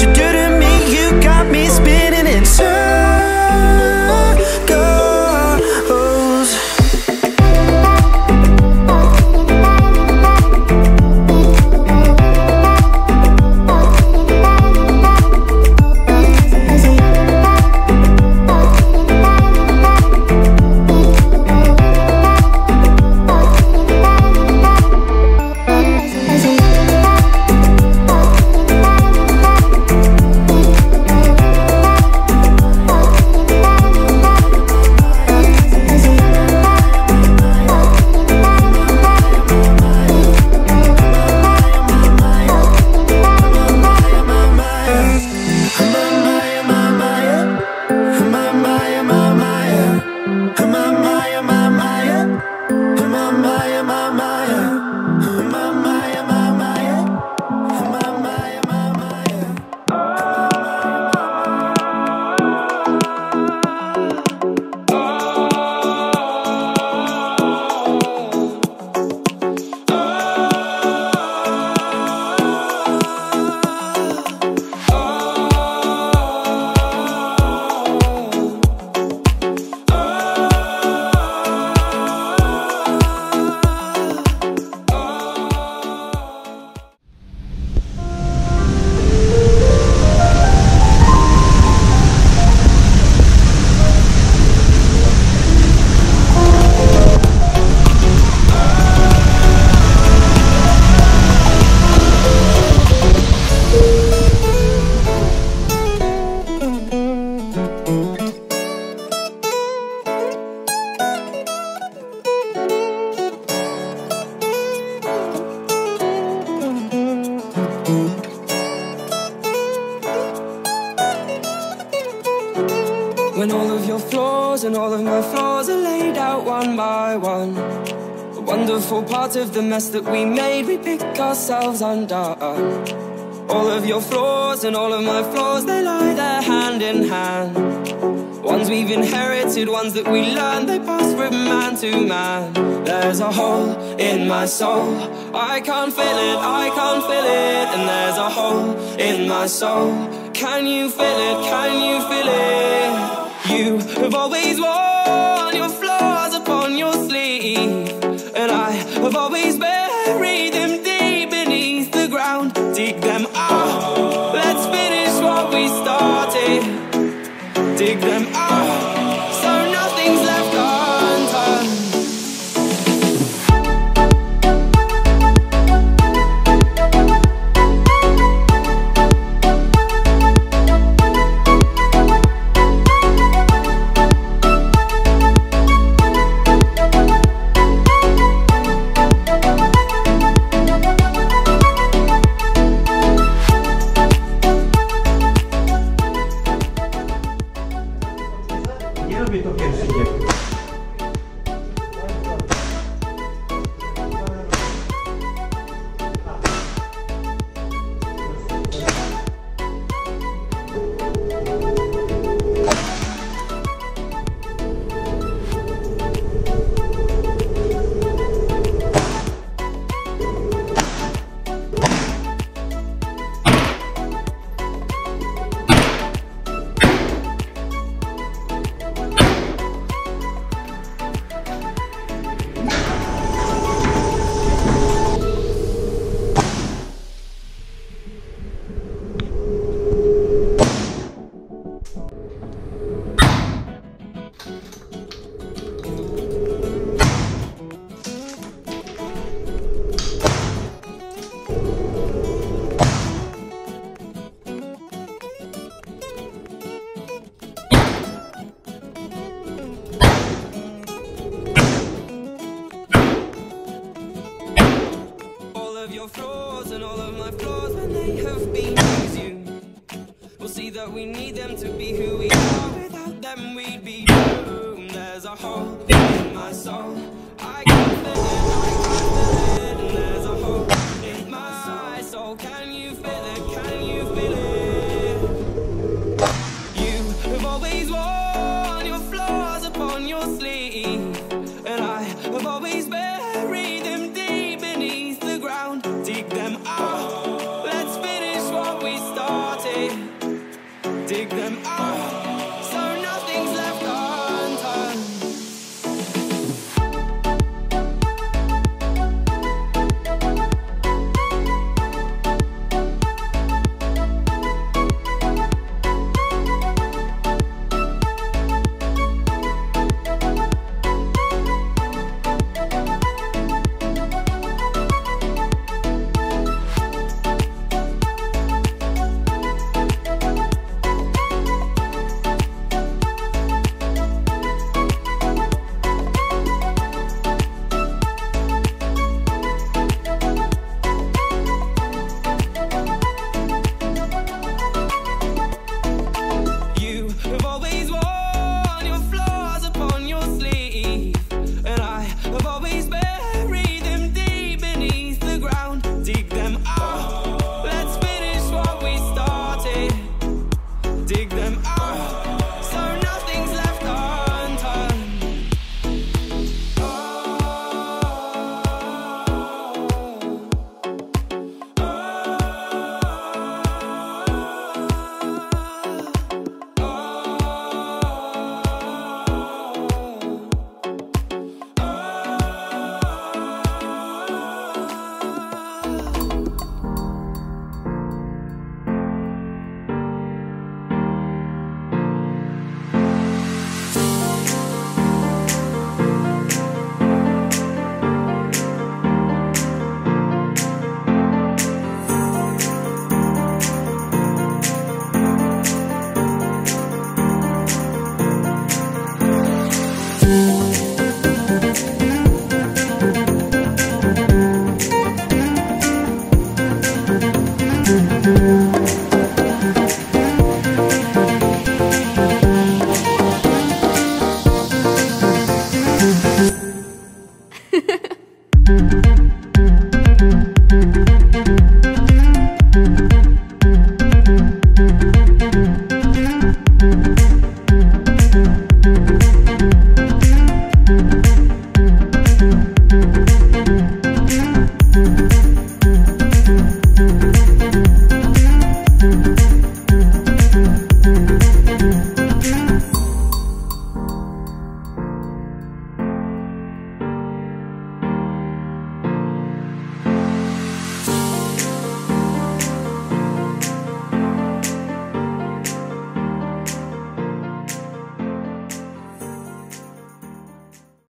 you do to When all of your flaws and all of my flaws are laid out one by one The wonderful part of the mess that we made, we pick ourselves undone All of your flaws and all of my flaws, they lie there hand in hand. Ones we've inherited, ones that we learned, they pass from man to man. There's a hole in my soul, I can't feel it, I can't feel it. And there's a hole in my soul, can you feel it, can you feel it? Have always worn your flaws and all of my flaws when they have been consumed We'll see that we need them to be who we are. Without them we'd be doomed. There's a hole in my soul buried